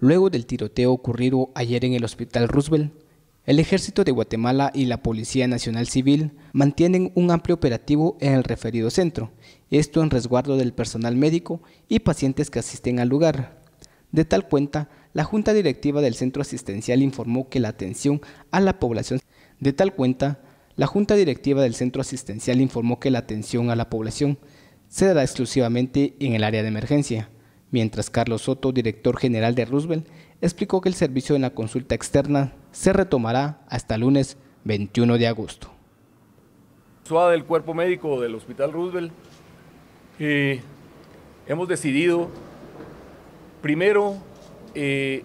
Luego del tiroteo ocurrido ayer en el Hospital Roosevelt, el Ejército de Guatemala y la Policía Nacional Civil mantienen un amplio operativo en el referido centro, esto en resguardo del personal médico y pacientes que asisten al lugar. De tal cuenta, la Junta Directiva del Centro Asistencial informó que la atención a la población de tal cuenta, la Junta Directiva del Centro Asistencial informó que la atención a la población se dará exclusivamente en el área de emergencia mientras Carlos Soto, director general de Roosevelt, explicó que el servicio en la consulta externa se retomará hasta lunes 21 de agosto. SUA del Cuerpo Médico del Hospital Roosevelt, eh, hemos decidido primero eh,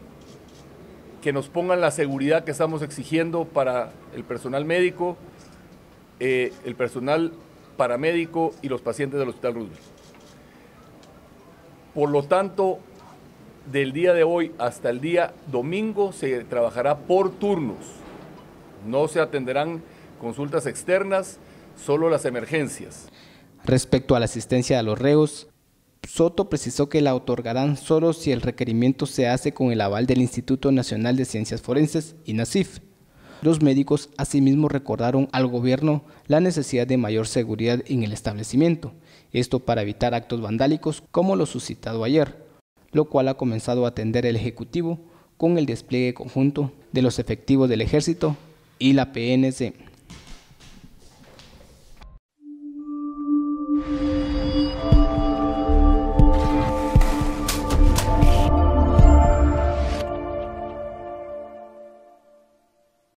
que nos pongan la seguridad que estamos exigiendo para el personal médico, eh, el personal paramédico y los pacientes del Hospital Roosevelt. Por lo tanto, del día de hoy hasta el día domingo se trabajará por turnos. No se atenderán consultas externas, solo las emergencias. Respecto a la asistencia a los reos, Soto precisó que la otorgarán solo si el requerimiento se hace con el aval del Instituto Nacional de Ciencias Forenses, INACIF. Los médicos asimismo recordaron al gobierno la necesidad de mayor seguridad en el establecimiento, esto para evitar actos vandálicos como lo suscitado ayer, lo cual ha comenzado a atender el Ejecutivo con el despliegue conjunto de los efectivos del Ejército y la PNC.